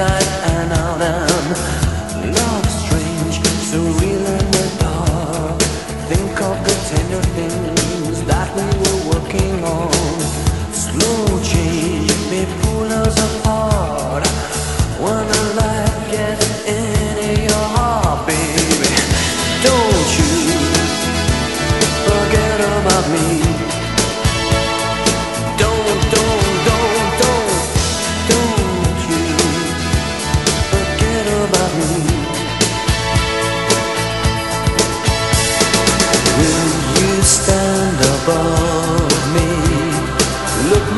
inside another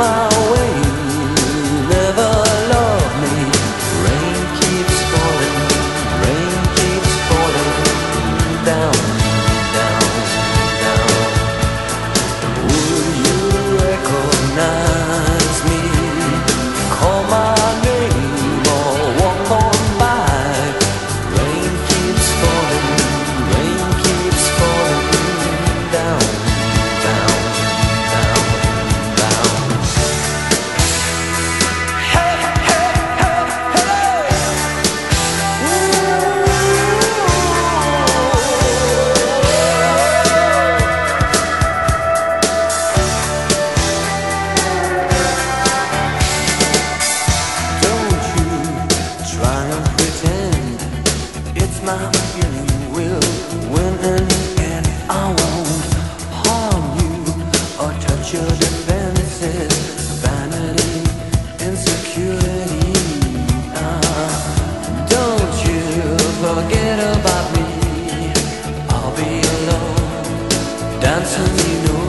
mama. you know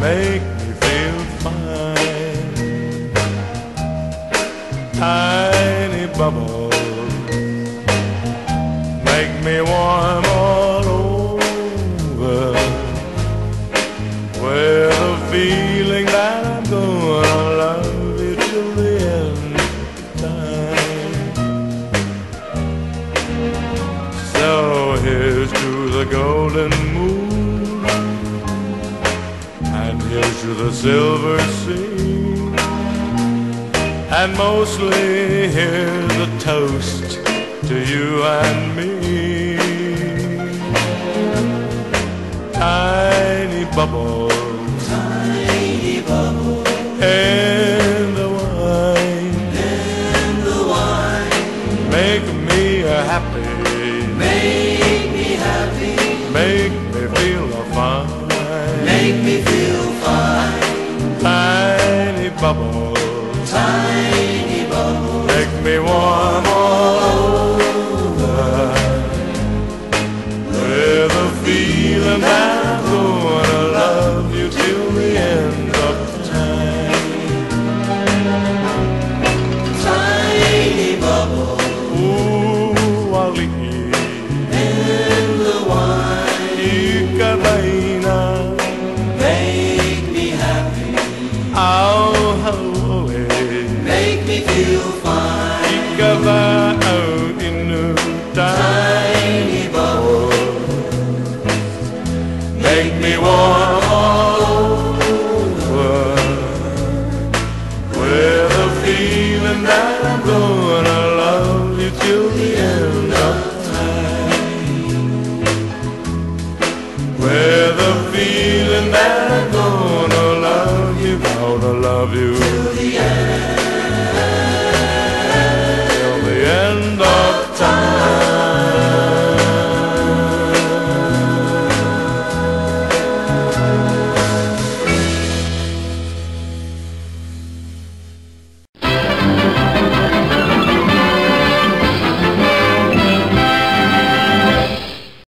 make me feel fine. Tiny bubbles make me warm. silver sea And mostly here's a toast to you and me Tiny bubbles. trouble.